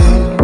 love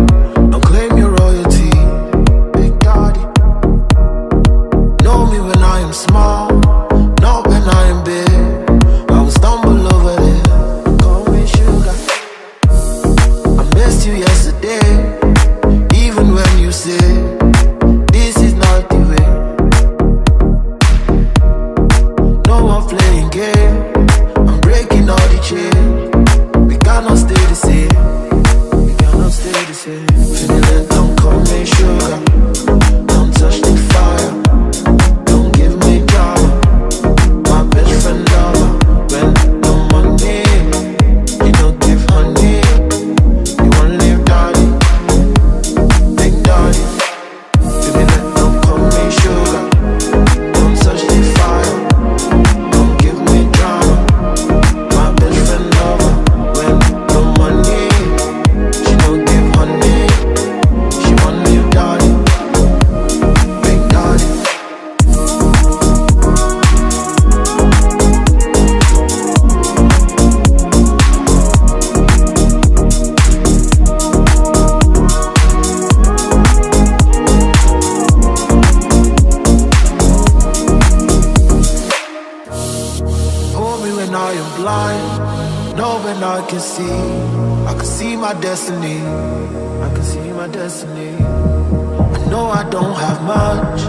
blind, knowing I can see. I can see my destiny. I can see my destiny. I know I don't have much